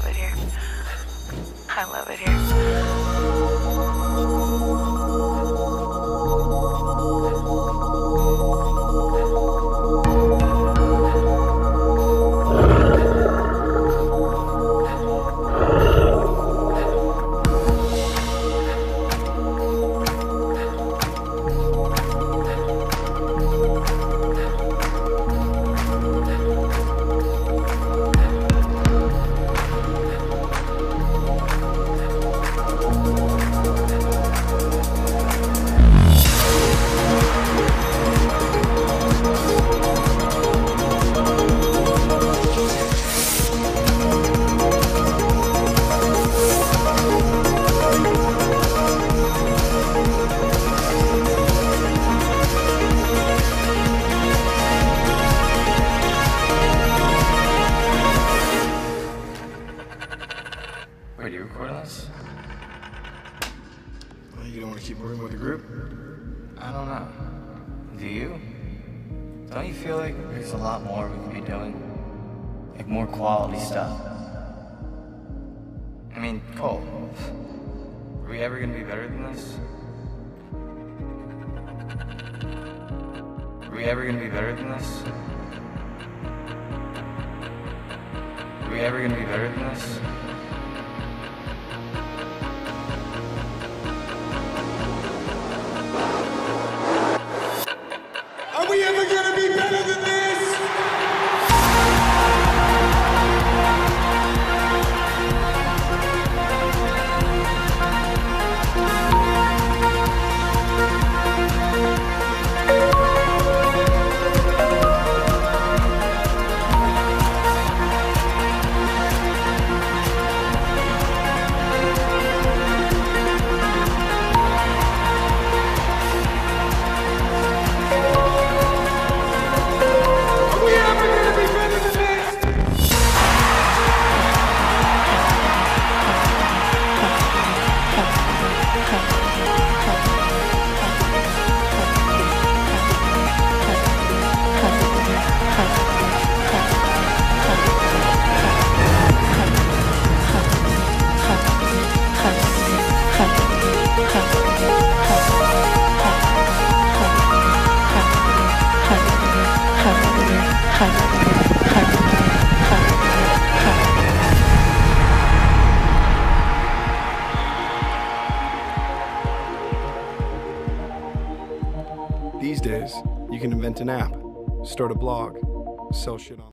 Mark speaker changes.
Speaker 1: love it here. I love it here. Wait, you record us? You don't want to keep working with the group?
Speaker 2: I don't know. Do you? Don't you feel like there's a lot more we could be doing? Like more quality stuff? I mean, Cole, are we ever gonna be better than this? Are we ever gonna be better than this? Are we ever gonna be better than this?
Speaker 3: Okay.
Speaker 1: These days, you can invent an app, start a blog, sell shit on.